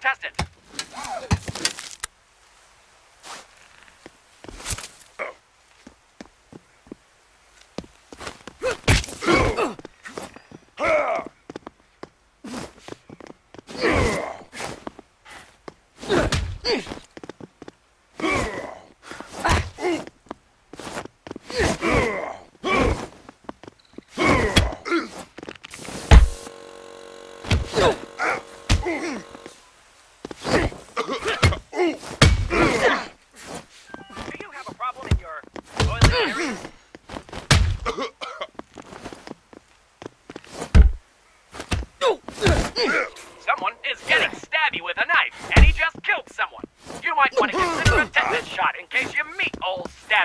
contestant.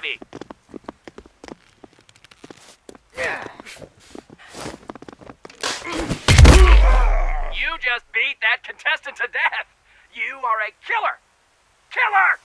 You just beat that contestant to death. You are a killer. Killer!